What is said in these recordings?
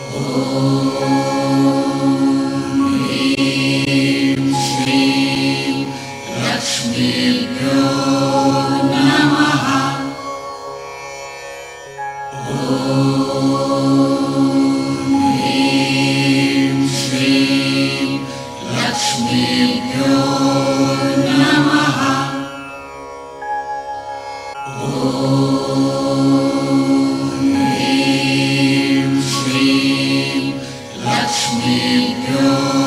Oh. Keep your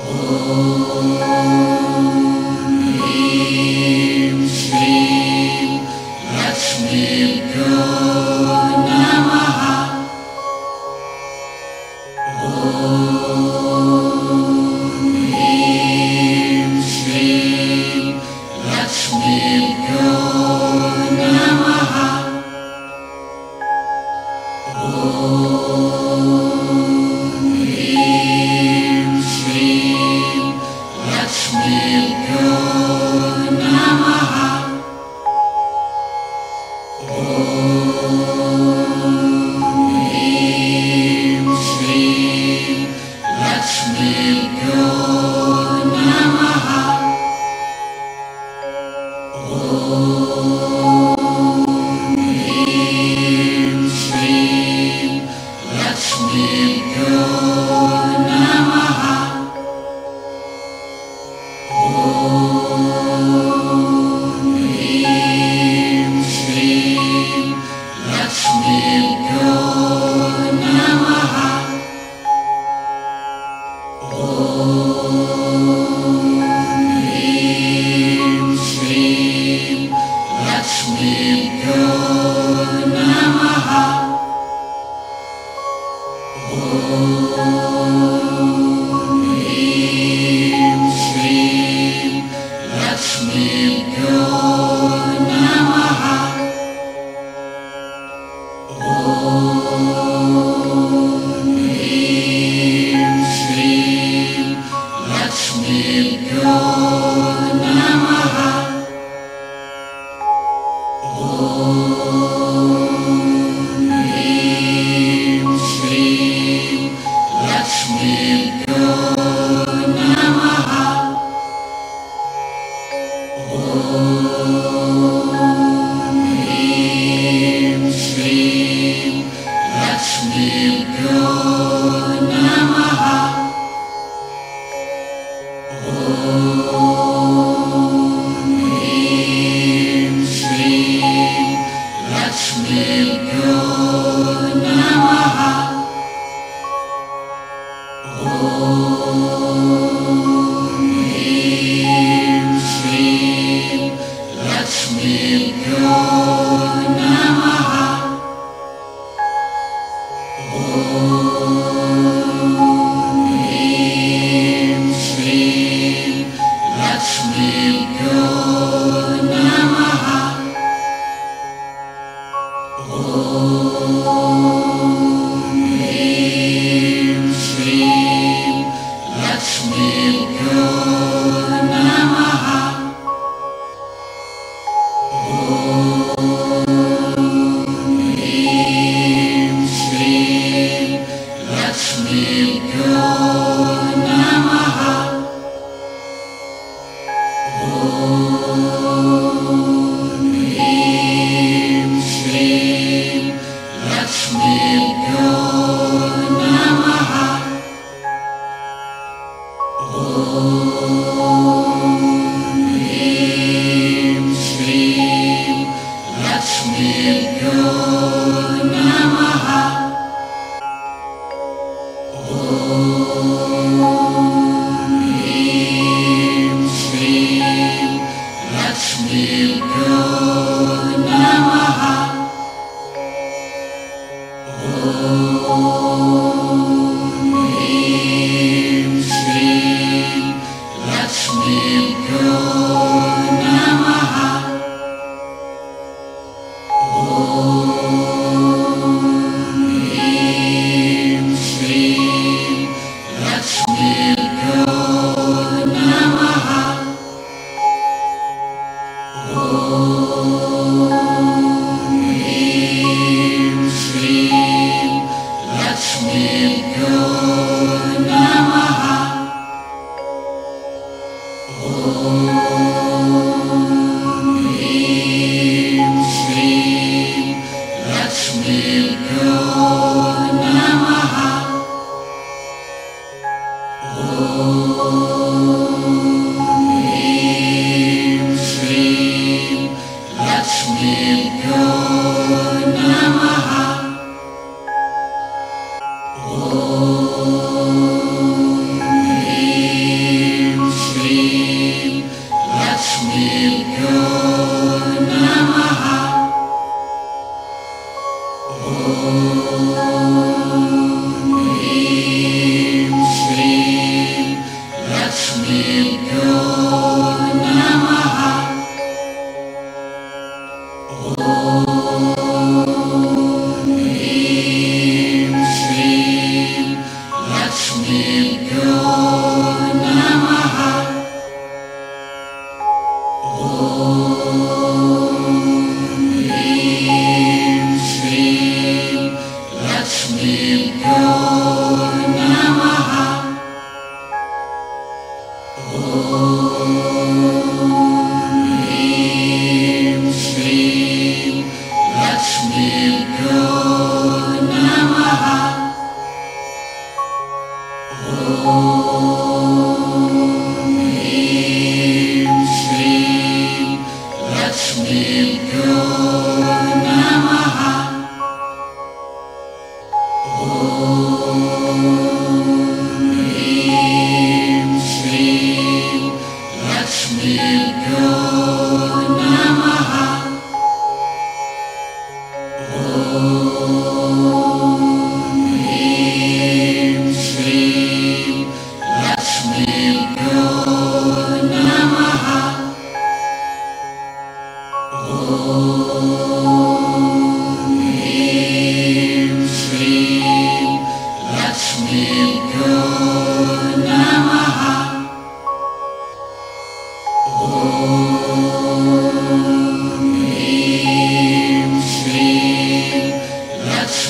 Oh. Lakshmi Pure. Krishna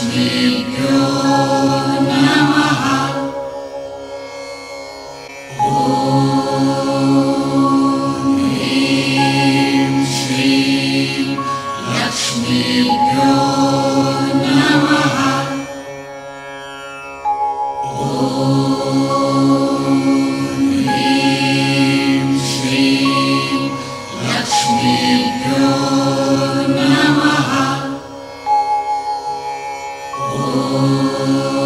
me Pure. you.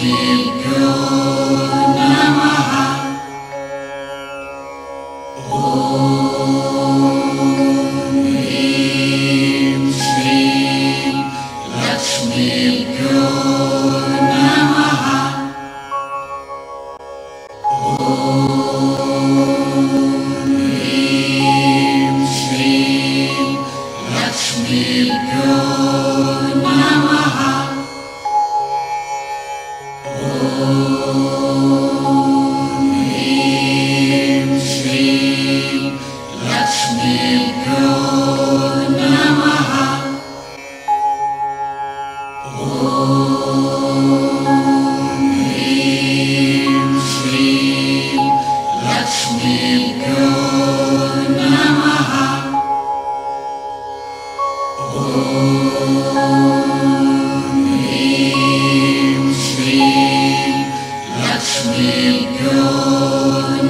keep you. Oh. Savior.